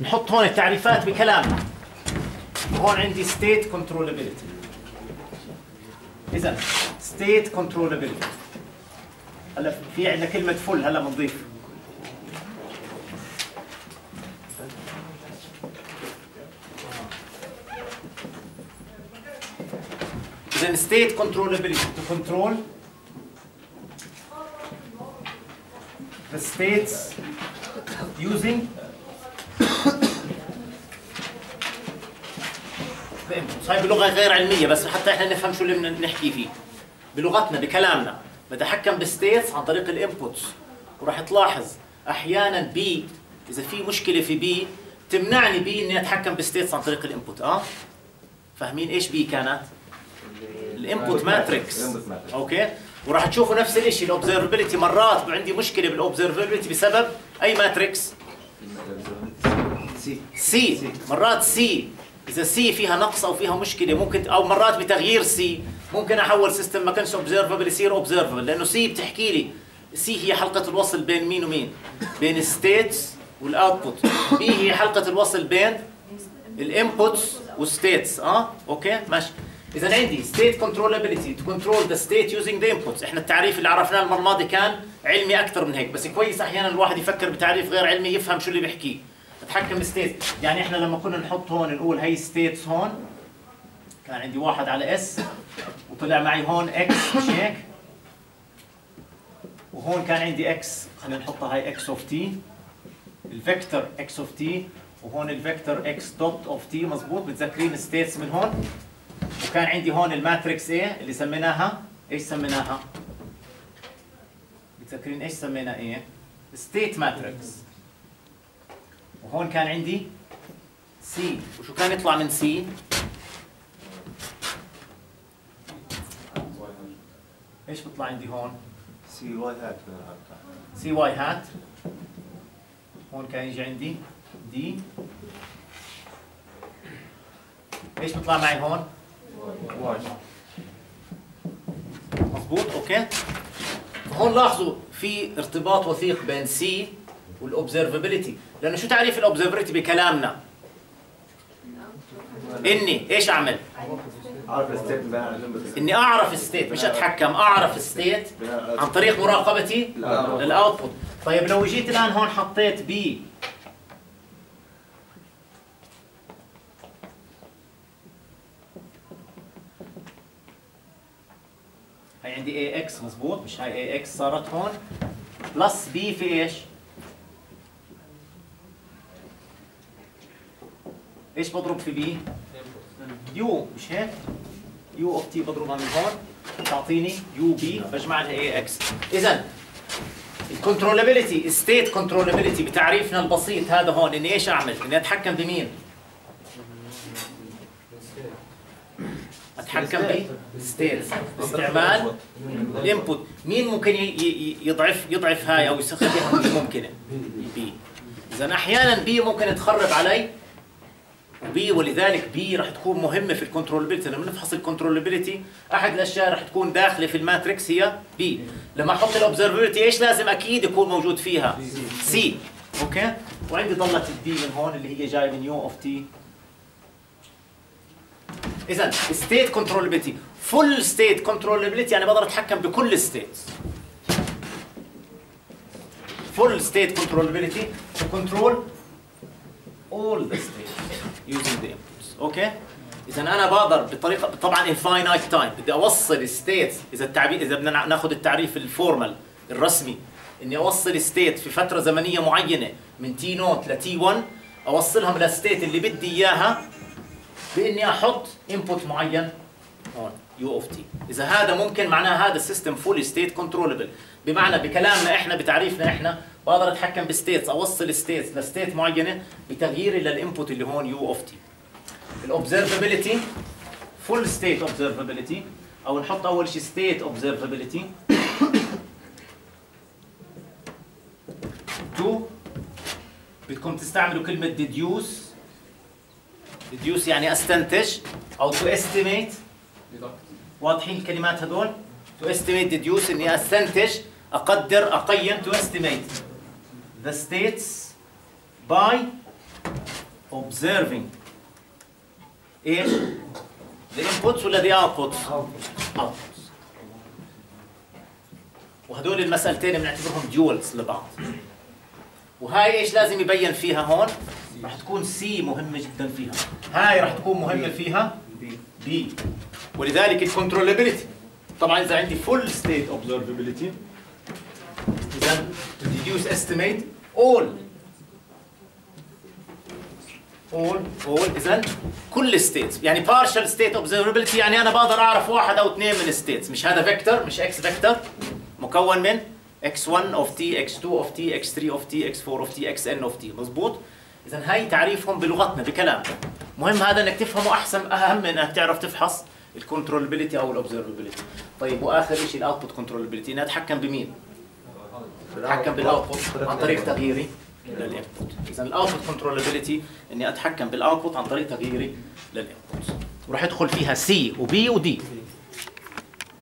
نحط هون التعريفات بكلامنا هون عندي state controllability اذا state controllability هلا في عندنا كلمه فل هلا بنضيف اذا state controllability to control the states using هاي بلغة غير علمية بس حتى إحنا نفهم شو اللي بدنا نحكي فيه. بلغتنا بكلامنا بتحكم بال states عن طريق ال inputs وراح تلاحظ أحيانا B إذا في مشكلة في B تمنعني B إني أتحكم بال states عن طريق ال input آه؟ فاهمين إيش B كانت؟ ال input matrix okay؟ وراح تشوفوا نفس الشيء ال observability مرات عندي مشكلة بال observability بسبب أي matrix C. C. مرات C. إذا C فيها نقص أو فيها مشكلة ممكن أو مرات بتغيير C. ممكن أحول system ما كانش observable يصير observable لأنه C بتحكي لي. C هي حلقة الوصل بين مين ومين؟ بين states وال output B هي حلقة الوصل بين ال inputs وال states آه؟ okay؟ ماشي. اذا عندي state controllability to control the state using the inputs إحنا التعريف اللي عرفناه المرة الماضية كان علمي أكثر من هيك. بس كويس أحيانا الواحد يفكر بتعريف غير علمي يفهم شو اللي بيحكيه اتحكم state يعني إحنا لما كنا نحط هون نقول هي states هون كان عندي واحد على s وطلع معي هون x مش هيك؟ وهون كان عندي إكس خلينا نحطها هاي x of t ال vector x of t وهون ال vector x dot of t مزبوط متذكرين states من هون؟ وكان عندي هون ال matrix A اللي سميناها. إيش سميناها؟ متذكرين إيش سمينا A state matrix وهون كان عندي C وشو كان يطلع من C إيش بيطلع عندي هون؟ C y hat C y hat هون كان يجي عندي D إيش بيطلع معي هون؟ y مضبوط okay. هون لاحظوا في ارتباط وثيق بين C وال observability لأنه شو تعريف ال observability بكلامنا؟ إني إيش أعمل؟ ال state إني أعرف state مش أتحكم أعرف state عن طريق مراقبتي لل output. طيب لو جيت الآن هون حطيت B هي عندي A x مزبوط مش هاي A x صارت هون. plus B في إيش؟ إيش بضرب في B؟ u مش هيك؟ u of t بضربها من هون تعطيني u B بجمع لها A x اذا ال controllability state controllability بتعريفنا البسيط هذا هون إني إيش أعمل؟ إني أتحكم بمين؟ أتحكم ب state باستعمال ال input مين ممكن يضعف يضعف هاي أو يخليها مش ممكنه؟ B اذا أحيانا B ممكن تخرب علي B ولذلك B راح تكون مهمة في ال controllability لما نفحص ال controllability أحد الأشياء راح تكون داخلة في ال matrix هي B لما أحط ال observability إيش لازم أكيد يكون موجود فيها؟ C okay؟ وعندي ضلت ال D من هون اللي هي جاي من u of t إذا state controllability full state controllability يعني بقدر أتحكم بكل states full state controllability to control all the states. Using the inputs. Okay اذا أنا بقدر بطريقه طبعا infinite time. بدي أوصل state إذا التعبير إذا بدنا ناخذ التعريف ال formal الرسمي. إني أوصل state في فترة زمنية معينة من t naught ل t 1 أوصلهم لل state اللي بدي إياها بإني أحط input معين. هون u of t إذا هذا ممكن معناه هذا ال system fully state controllable بمعنى بكلامنا إحنا بتعريفنا إحنا بقدر أتحكم ب states أوصل states ل state معينة بتغييري لل input اللي هون u of t ال observability full state observability أو نحط أول شيء state observability to بدكم تستعملوا كلمة deduce. Deduce يعني أستنتج أو to estimate. واضحين الكلمات هذول؟ To estimate deduce اني استنتج أقدر أقيم. To estimate. The states by observing. إيش؟ the inputs ولا the outputs؟ outputs. وهدول المسألتين بنعتبرهم duals لبعض. وهاي إيش لازم يبين فيها هون؟ راح تكون C مهمة جدا فيها. هاي راح تكون مهمة فيها؟ B ولذلك ال controllability طبعا إذا عندي full state observability إذا to deduce estimate all all all إذا كل states يعني partial state observability يعني أنا بقدر أعرف واحد أو اثنين من ال states مش هذا vector مش x vector مكون من x1 of t x2 of t x3 of t x4 of t xn of t. مزبوط إذا هاي تعريفهم بلغتنا بكلام مهم هذا إنك تفهمه أحسن أهم من إنك تعرف تفحص. ال controllability أو ال observability طيب وآخر شيء ال output controllability اني اتحكم بمين؟ اتحكم بال output عن طريق تغييري لل input اذا ال output controllability إني أتحكم بال output عن طريق تغييري لل input وراح يدخل فيها C و B و D